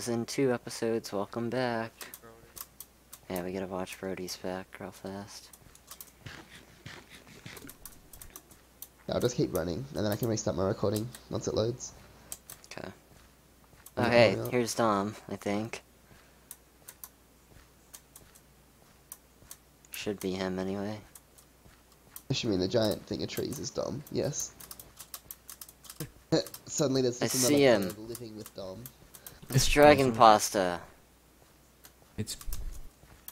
Is in two episodes. Welcome back. Yeah, we gotta watch Brody's back real fast. I'll just keep running, and then I can restart my recording once it loads. Okay. Oh, hey, here's Dom, I think. Should be him anyway. I mean, the giant thing of trees is Dom, yes. Suddenly there's I just see him. living with Dom. It's Dragon awesome. Pasta. It's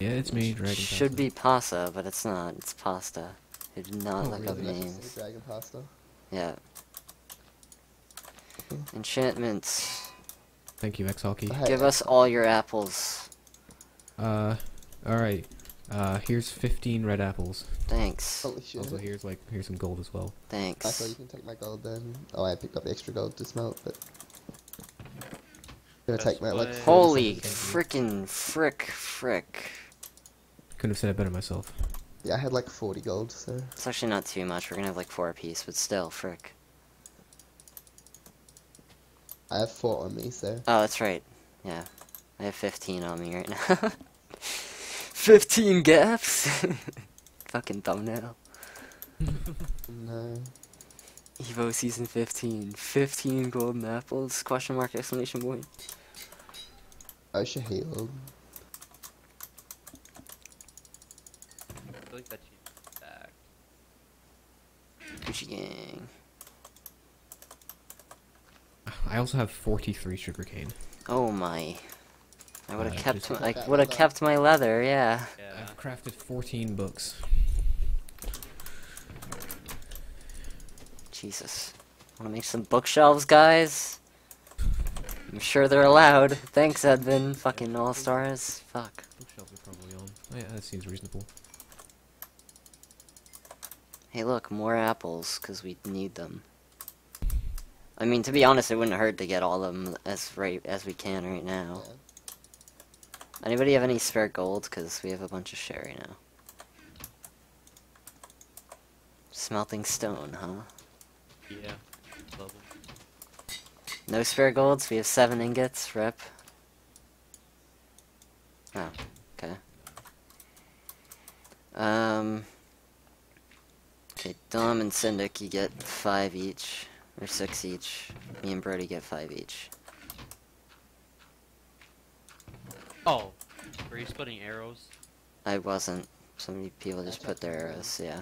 yeah, it's me, Dragon. Should Pasta. be pasta, but it's not. It's pasta. Who did not Oh, look really? up Did I just names. Dragon pasta. Yeah. Enchantments. Thank you, Xhockey. Hey, Give us all your apples. Uh, all right. Uh, here's 15 red apples. Thanks. Holy shit. Also, here's like here's some gold as well. I thought you can take my gold then. Oh, I picked up the extra gold to smelt, but. Gonna take my like. Holy seconds. frickin' frick frick. Couldn't have said it better myself. Yeah, I had like 40 gold, so. It's actually not too much. We're gonna have like four apiece, but still, frick. I have 4 on me, so. Oh, that's right. Yeah. I have 15 on me right now. 15 gaps? Fucking thumbnail. No. Evo season 15. 15 golden apples? Question mark exclamation point. I should heal. I feel like that cheese back. Gucci gang. I also have 43 sugarcane. Oh my. I would have Uh, kept just- my, I would have leather. kept my leather, yeah. Yeah. I've crafted 14 books. Jesus. Wanna make some bookshelves, guys? I'm sure they're allowed. Thanks, Edvin. Fucking all stars. Fuck. Bookshelves are probably on. Oh, yeah, that seems reasonable. Hey, look, more apples, because we need them. I mean, to be honest, it wouldn't hurt to get all of them as right as we can right now. Yeah. Anybody have any spare gold? Because we have a bunch of sherry now. Smelting stone, huh? Yeah. Level. No spare golds? We have seven ingots, rep. Oh, okay. Um. Okay, Dom and Syndic, you get five each. Or six each. Me and Brody get five each. Oh, were you splitting arrows? I wasn't. So many people just put their arrows, yeah.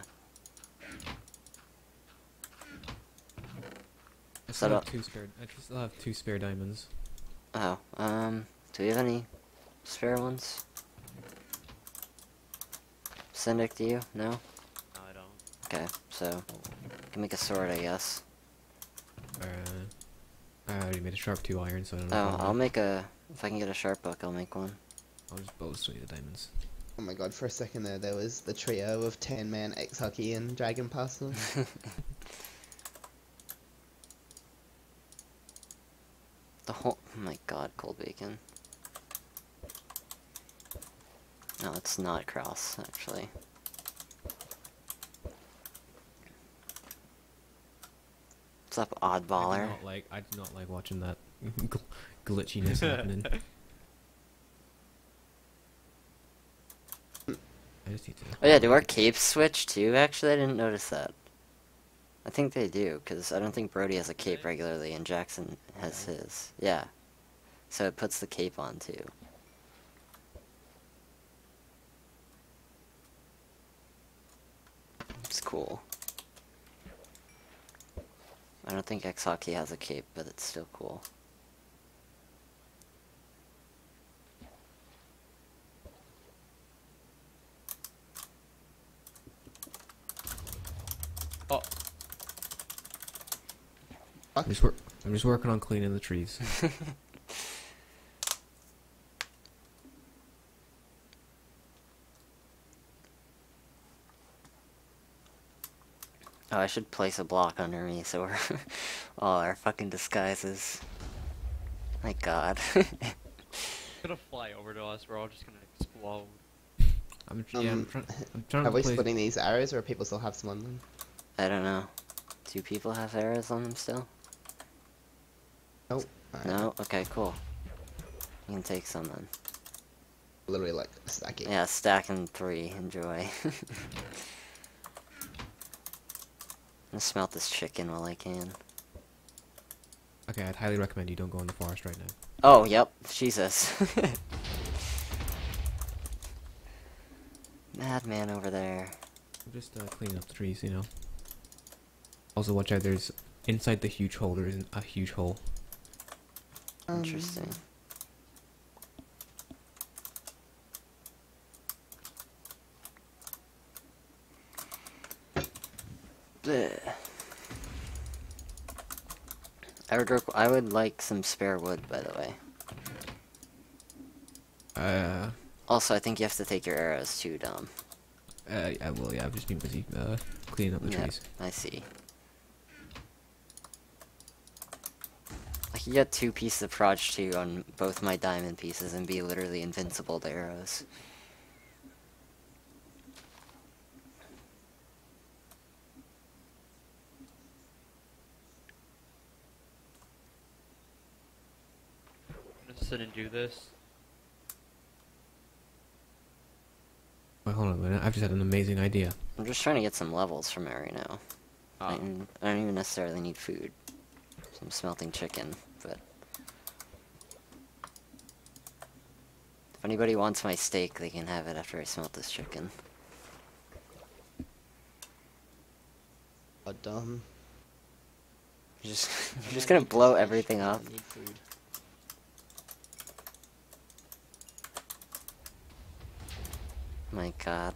I So still have do- two spare. I still have two spare diamonds. Oh, um, do we have any spare ones? Syndic, do you? No? No, I don't. Okay, so, can make a sword, I guess. Uh, I already made a sharp two iron, so I don't know. Oh, I'll make a. If I can get a sharp book, I'll make one. I'll just bow sway the diamonds. Oh my god, for a second there, there was the trio of 10 man X Hockey and Dragon Pasta. The whole. Oh my god, cold bacon. No, it's not cross, actually. What's up, I oddballer? do not like. I do not like watching that gl- glitchiness happening. I just need to. Oh yeah, do our capes switch too? Actually, I didn't notice that. I think they do, because I don't think Brody has a cape regularly, and Jackson has his. Yeah. So it puts the cape on too. It's cool. I don't think X Hockey has a cape, but it's still cool. Oh, I'm just, wor- I'm just working on cleaning the trees. Oh, I should place a block under me so we're all our fucking disguises. My god. gonna fly over to us. We're all just gonna explode. I'm, tr- yeah, I'm, Um, try- I'm trying Are to we play. splitting these arrows or people still have some on them? I don't know. Do people have arrows on them still? Nope. Alright. No? Okay, cool. You can take some then. Literally like stacking. Yeah, stacking three. Enjoy. I'm gonna smelt this chicken while I can. Okay, I'd highly recommend you don't go in the forest right now. Oh, yep. Jesus. Madman over there. I'm just uh, cleaning up the trees, you know. Also, watch out. There's inside the huge hole. There isn't a huge hole. Um, Interesting. Bleh. I would, I would like some spare wood, by the way. Uh, Also, I think you have to take your arrows too, Dom. uh, yeah, well, yeah. I've just been busy uh, cleaning up the Yeah. trees. I see. I could get two pieces of Proj 2 on both my diamond pieces and be literally invincible to arrows. I'm sit and do this. Wait, hold on a minute. I've just had an amazing idea. I'm just trying to get some levels from it right now. I, Um, don't- I don't even necessarily need food. So I'm smelting chicken, but... If anybody wants my steak, they can have it after I smelt this chicken. Oh, dumb. You're just, you're just gonna blow everything up. I need food. My god.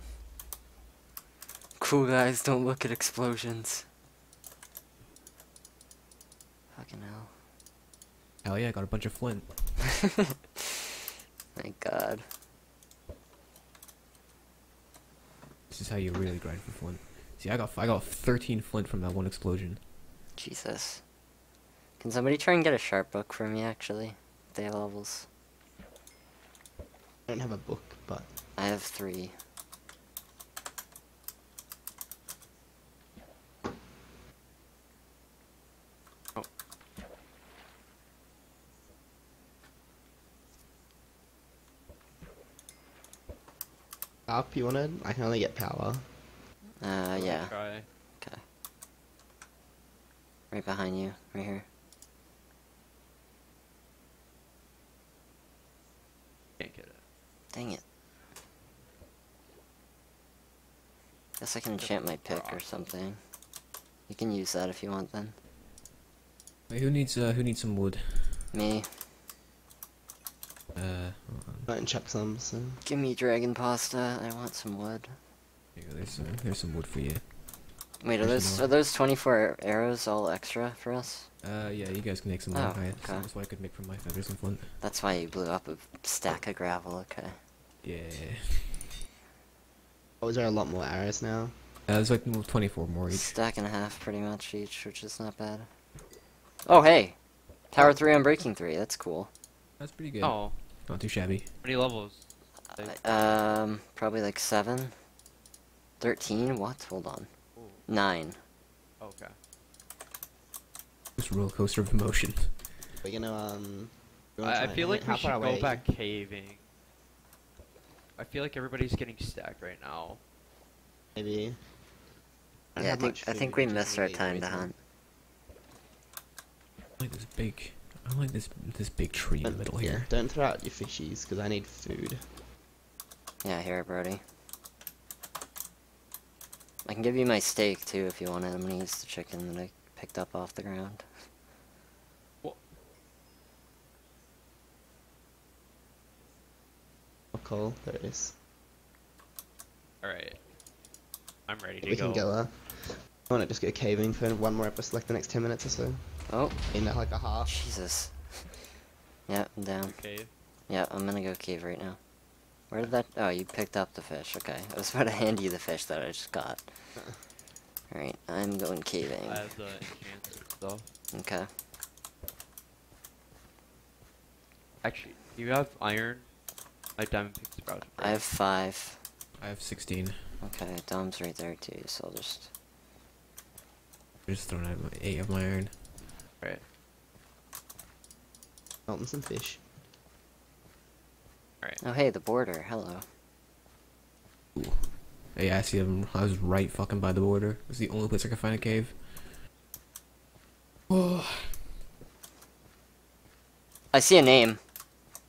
Cool guys, don't look at explosions. Fucking hell. Hell yeah, I got a bunch of flint. My god. This is how you really grind for flint. See, I got I got 13 flint from that one explosion. Jesus. Can somebody try and get a sharp book for me, actually? If They have levels. I don't have a book, but I have three. Up you wanted? I can only get power. Uh, yeah. Try. Okay. Right behind you. Right here. Can't get it. Dang it. Guess I can enchant my pick or something. You can use that if you want then. Wait, who needs uh who needs some wood? Me. Uh, hold on. I can chuck some, so. Give me dragon pasta. I want some wood. Here you go, there's uh, there's some wood for you. Wait, are There's those are those 24 arrows all extra for us? Uh, yeah, you guys can make some Oh, more. I, okay. That's what I could make from my feathers and flint. That's why you blew up a stack of gravel. Okay. Yeah. Oh, is there a lot more arrows now? Uh, there's like well, 24 more each. Stack and a half, pretty much each, which is not bad. Oh hey, Tower three on Breaking three. That's cool. That's pretty good. Oh, Not too shabby. how many levels? Like- Um, probably like seven. Thirteen? What? Hold on. Ooh, Nine. okay. This roller coaster of emotion. We're gonna, um. we wanna I, I feel like we should go away- back caving. I feel like everybody's getting stacked right now. Maybe. don't Yeah, I think I think we missed our time to hunt. Like this big. I like this this big tree in the Don't- middle yeah, here. Don't throw out your fishies, because I need food. Yeah, here, Brody. I can give you my steak too if you want it. I'm gonna use the chicken that I picked up off the ground. Oh, cool. There it is. Alright. I'm ready to We go. can go, uh. I wanna just go caving for one more episode, like the next 10 minutes or so. Oh, In uh, like a half. Jesus. Yeah, I'm down. Okay. Yeah, I'm gonna go cave right now. Where did that? Oh, you picked up the fish. Okay, I was about to hand you the fish that I just got. Alright, I'm going caving. I have the enchanted stuff. Okay. Actually, do you have iron? My diamond pick sprout. I have five. I have 16. Okay, Dom's right there too, so I'll just. I Just throwing out my eight of my iron. Right. Melting some fish. Alright. Oh, hey, the border. Hello. Hey, I see him. I was right fucking by the border. It's the only place I could find a cave. Oh. I see a name.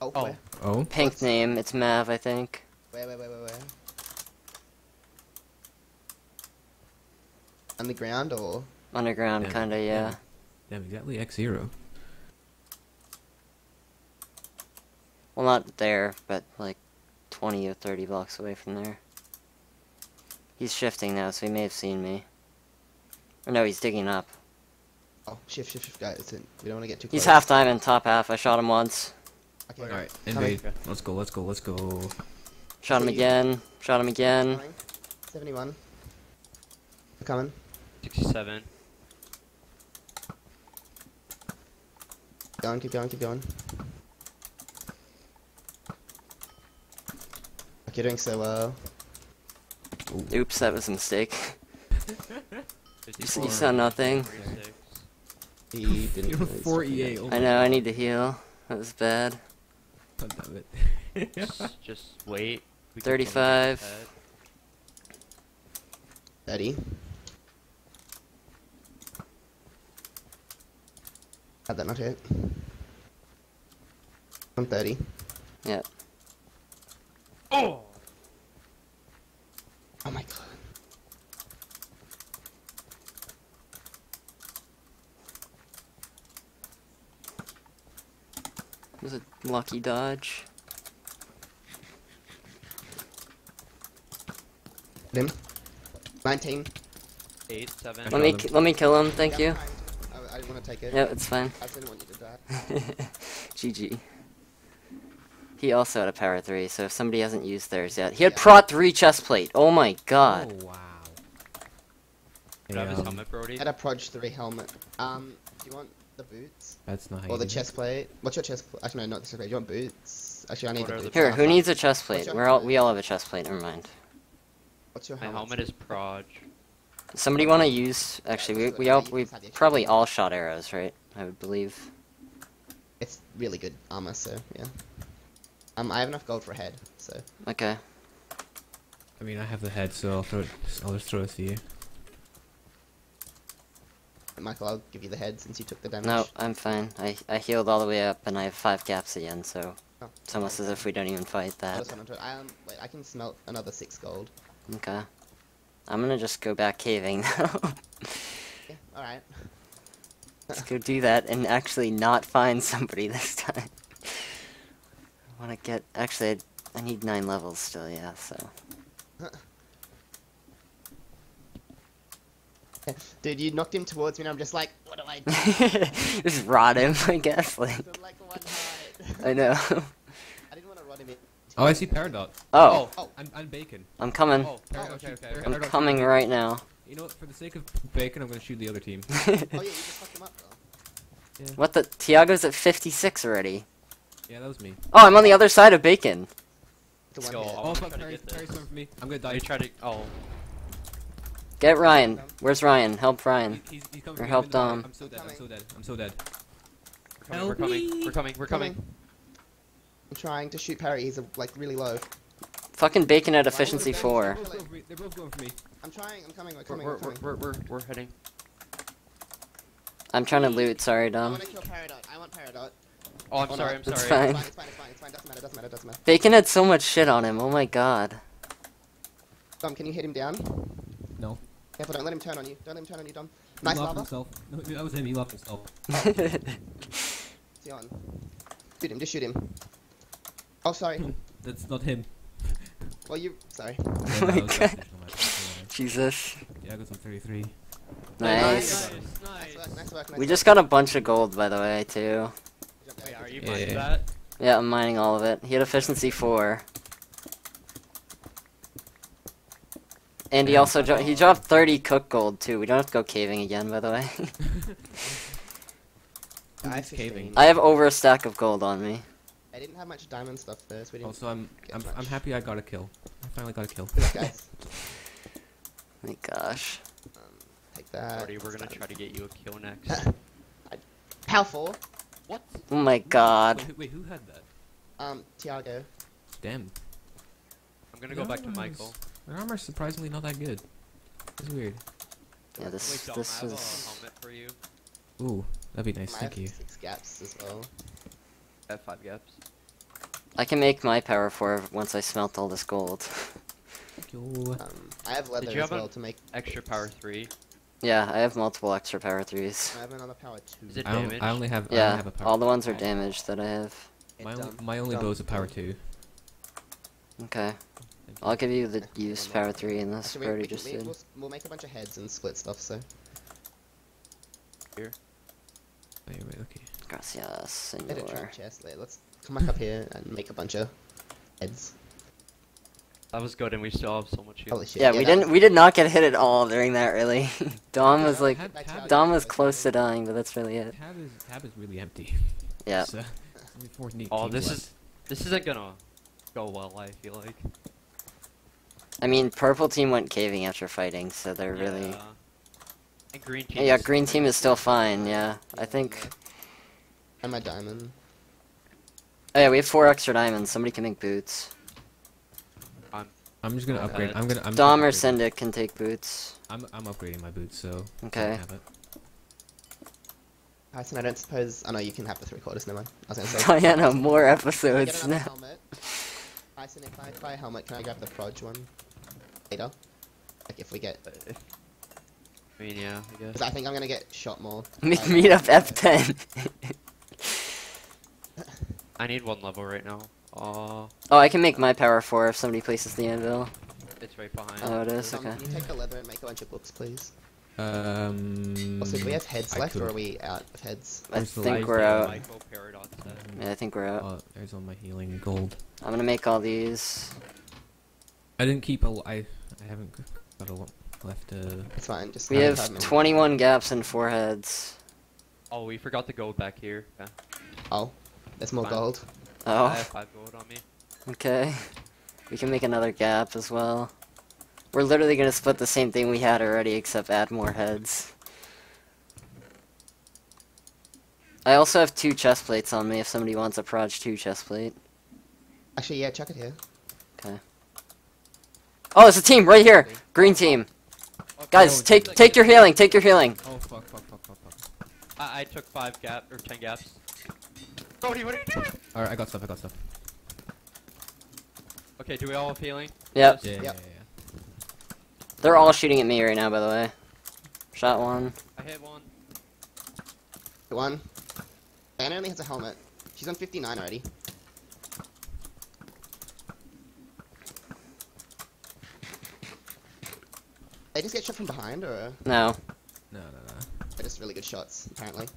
Oh, Oh. Oh? Pink What's- name. It's Mav, I think. Where, where, where, where, where? Underground or? Underground, Yeah, kinda, yeah. Damn, exactly X zero. Well, not there, but like 20 or 30 blocks away from there. He's shifting now, so he may have seen me. Or no, he's digging up. Oh, shift, shift, shift, guys. We don't want to get too close. He's half diamond, top half. I shot him once. Okay, All right, Coming. invade. Let's go. Let's go. Let's go. Shot him again. Shot him again. 71. We're coming. 67. going, keep going, keep going. Okay, doing so well. Ooh. Oops, that was a mistake. you, you saw nothing. He didn't. You're 48. I know. I need to heal. That was bad. God damn it. just, just wait. We 35. 30. How'd that not hit? 130. Yeah. Oh! Oh my god. It was a lucky dodge. Him. 19. 8, 7. Let me, let me kill him, thank yeah, you. Nine. I, I didn't want to take it. Yeah, it's fine. I didn't want you to die. GG. He also had a power 3, so if somebody hasn't used theirs yet. He had Yeah. prot 3 chest plate. Oh my god. Oh wow. Can I have his um, helmet, Brody? Had a Proj 3 helmet. Um, do you want the boots? That's not Or the do it. chest plate? What's your chest plate? Actually, no, not the chest plate. Do you want boots? Actually, I need What the are boots. Here, who needs a chest plate? We're all we all have a chest plate. Never mind. What's your helmet? My helmet? helmet is Proj. Somebody want to use? Actually, we we all we probably all shot arrows, right? I would believe. It's really good armor, so yeah. Um, I have enough gold for a head, so. Okay. I mean, I have the head, so I'll throw it. I'll just throw it to you. Michael, I'll give you the head since you took the damage. No, I'm fine. I I healed all the way up, and I have five gaps again. So Oh, it's almost as if we don't even fight I'll that. just hold on to it. I, um, wait, I can smelt another six gold. Okay. I'm gonna just go back caving now. Yeah, alright. Let's go do that and actually not find somebody this time. I want to get. Actually, I, I need nine levels still, yeah, so. Dude, you knocked him towards me and I'm just like, what do I do? just rot him, I guess. Like, like one height. I know. I didn't want to run him in. Oh, I see Peridot. Oh. oh, Oh, I'm, I'm bacon. I'm coming. Oh, Peridot, Oh, shoot, okay, I'm Peridot, coming shoot. right now. You know what? For the sake of bacon, I'm gonna shoot the other team. oh yeah, you just fucked him up though. what the? Tiago's at 56 already. Yeah, that was me. Oh, I'm on the other side of bacon. The one Yo, hit. Oh, fuck, try to Perry's, get coming for me. I'm gonna die. I tried to. Oh, Get Ryan. Where's Ryan? Help Ryan. He's, he's coming Or help I'm in the fire. Dom. I'm so dead. I'm so dead. I'm so dead. we're coming, we're coming, we're coming, we're coming. I'm trying to shoot Parry. He's like really low. Fucking bacon at efficiency would four. They're both going for me. They're both going for me. I'm trying. I'm coming. I'm coming. we're, we're, we're, we're, we're heading. I'm trying to loot. Sorry, Dom. I want to kill Peridot. I want Peridot. Oh, I'm Oh, no. sorry, I'm That's sorry. fine. It's fine. It's fine. It's fine. Doesn't matter. Doesn't matter. Doesn't matter. Bacon had so much shit on him. Oh my god. Dom, can you hit him down? No. Careful, don't let him turn on you. Don't let him turn on you, Dom. He Nice locked lava. himself. No, that was him. He locked himself. See on. Shoot him. Just shoot him. Oh, sorry. That's not him. well, you. Sorry. Yeah, Oh that my God. Jesus. Yeah, I got some 33. Nice. Nice work. Nice work. Nice We just got a bunch of gold, by the way, too. Wait, are you Yeah, mining yeah. that? Yeah, I'm mining all of it. He had efficiency four. And he also dro- he dropped 30 cook gold too. We don't have to go caving again, by the way. I Who's caving? I have over a stack of gold on me. I didn't have much diamond stuff there, so we didn't. Also, I'm get I'm, much. I'm happy I got a kill. I finally got a kill. Guys. My gosh. Um, take that. Brody, we're gonna try to get you a kill next. Power four. what? Oh my god. Wait, who- wait, who had that? Um, Tiago. Damn. I'm gonna go back to Michael. Their armor's surprisingly not that good. It's weird. Yeah, this Wait, Dom, this is. a helmet for you. Ooh, that'd be nice. I Thank have you. six gaps as well. I have five gaps. I can make my power four once I smelt all this gold. Um, I have leather you as have well to make. Extra power three. yeah, I have multiple extra power threes. I have another power two. Is it I, don't. I only have. I only Yeah, have a power. all the ones are damaged that I have. My, only, my only bow is a power two. Okay, I'll give you the Yeah, we'll used power three in this. Actually, we, we, just we, did. We'll, we'll make a bunch of heads and split stuff. So Here. Wait, wait, okay. Gracias, senor. chest. Let- Let's come back up here and make a bunch of heads. That was good, and we still have so much heal. Holy shit! Yeah, we didn't. was- We did not get hit at all during that. Really, Dom was like, Tab, tab, Dom was close to dying, but that's really it. tab is tab is really empty. Yeah. So, only four neat Oh, this left. is this isn't gonna go well. I feel like. I mean, purple team went caving after fighting, so they're really. Yeah. And green team. Yeah, is green still team is still fine. Yeah, I think. And my diamond. Oh yeah, we have four extra diamonds. Somebody can make boots. I'm just gonna Uh, upgrade. I'm gonna. I'm Dom or just upgrading- Syndic can take boots. I'm I'm upgrading my boots, so. so I Okay. have it. Tyson, I don't suppose. Oh no, you can have the three quarters. Never mind. I was gonna say. Diana, more Can I get episodes another now. helmet? Tyson, if I buy a helmet, can I grab the Proj one later? Like if we get, I mean, yeah, I guess. because I think I'm gonna get shot more. Meet, meet up F10. I need one level right now. Oh, oh, I can make my power four if somebody places the anvil. it's right behind. Oh, it is. Okay. Can you take a leather and make a bunch of books, please? Um. Also, do we have heads I left, or are we out of heads? I Where's the think we're out. Michael Paradox said. Yeah, I think we're out. Oh, there's all my healing gold. I'm gonna make all these. I didn't keep a. l- I I haven't got a lot left. Uh. It's fine. Just We have have 21 gaps and four heads. Oh, we forgot the gold back here. Yeah. Oh, there's more Fine. gold. Oh. I Oh, have five gold on me. okay. We can make another gap as well. We're literally gonna split the same thing we had already, except add more heads. I also have two chest plates on me if somebody wants a Proj 2 chest plate. Actually, yeah, chuck it here. Okay. Oh, it's a team right here! Green team. Oh, Guys, Oh, take Like, take your healing, take your healing. Oh fuck fuck fuck fuck fuck. I, I took five gap or ten gaps. Brody, what are you doing? All right, I got stuff. I got stuff. Okay, do we all have healing? Yep. Yeah, yeah, Yep. yeah, yeah. They're all shooting at me right now, by the way. Shot one. I hit one. Hit one. Anna only has a helmet. She's on 59 already. They just get shot from behind, or No. No, no, no. they're just really good shots, apparently.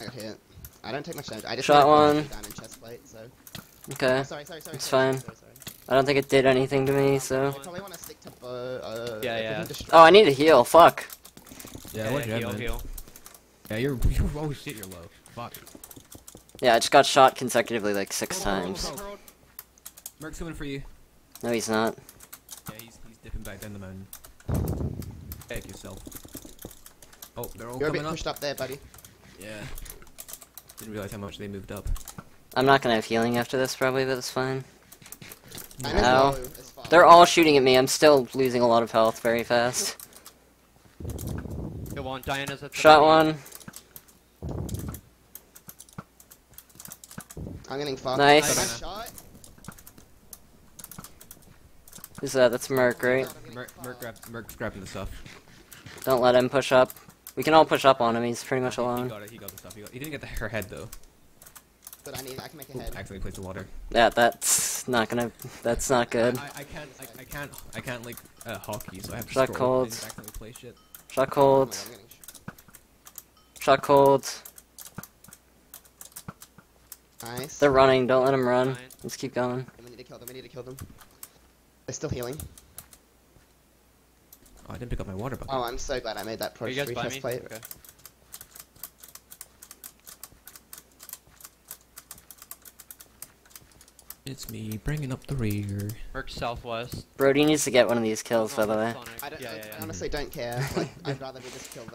I got hit. I don't take much damage. I just Shot got a one. Diamond chest plate, so. Okay. Oh, sorry, sorry, sorry. It's sorry, fine. Sorry, sorry, I don't think it did anything to me, so. You probably want to stick to bow. Uh, Yeah, yeah. Oh, I need a heal. Fuck. Yeah, what yeah, you heal, heal. Yeah, you're. you're oh shit, you're low. Fuck. Yeah, I just got shot consecutively like six Hold on, hold on, times. hold on, hold. Merc's coming for you. No, he's not. Yeah, he's he's dipping back down the mountain. Take yourself. Oh, they're all You're a bit coming up. pushed up there, buddy. Yeah. Didn't realize how much they moved up. I'm not gonna have healing after this, probably, but it's fine. I No. know low. They're all shooting at me. I'm still losing a lot of health very fast. Go on, Diana's at the Shot bottom. one. I'm getting fucked. Nice. Nice shot. Who's that? That's Merc, right? I'm getting Merc, Merc grab, Merc's grabbing the stuff. Don't let him push up. We can all push up on him. He's pretty much He- He alone. got it. He got the stuff. He, got, he didn't get the, her head though. But I need. I can make a head. Actually, place the water. Yeah, that's not gonna. That's not good. I, I can't. I, I can't. I can't like uh, hockey, so I have to Shot scroll cold. and accidentally play shit. Shot Oh cold. my God, sh- Shot cold. Nice. They're running. Don't let them run. Fine. Let's keep going. We need to kill them. We need to kill them. They're still healing. Oh, I didn't pick up my water bucket. Oh, I'm so glad I made that Are pro you guys free by me? plate. Okay. It's me bringing up the rear. Merc southwest. Brody needs to get one of these kills, by Oh, the way. Sonic. I don't. Yeah, I yeah, yeah. honestly don't care. Like, I'd rather we just kill them.